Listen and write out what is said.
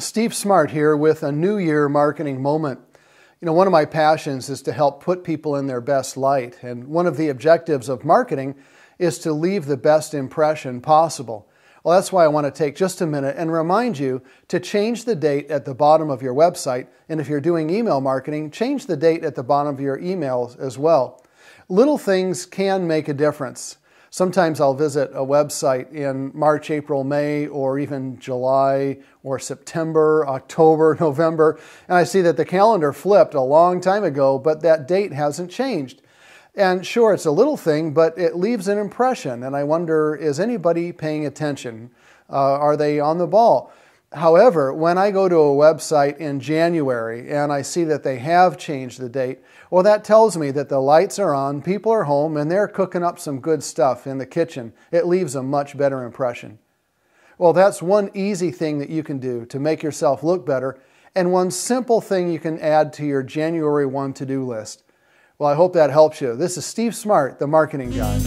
Steve Smart here with a New Year marketing moment. You know, one of my passions is to help put people in their best light, and one of the objectives of marketing is to leave the best impression possible. Well, that's why I want to take just a minute and remind you to change the date at the bottom of your website, and if you're doing email marketing, change the date at the bottom of your emails as well. Little things can make a difference. Sometimes I'll visit a website in March, April, May, or even July or September, October, November, and I see that the calendar flipped a long time ago, but that date hasn't changed. And sure, it's a little thing, but it leaves an impression, and I wonder is anybody paying attention? Uh, are they on the ball? However, when I go to a website in January and I see that they have changed the date, well, that tells me that the lights are on, people are home, and they're cooking up some good stuff in the kitchen. It leaves a much better impression. Well, that's one easy thing that you can do to make yourself look better, and one simple thing you can add to your January 1 to do list. Well, I hope that helps you. This is Steve Smart, the marketing guy.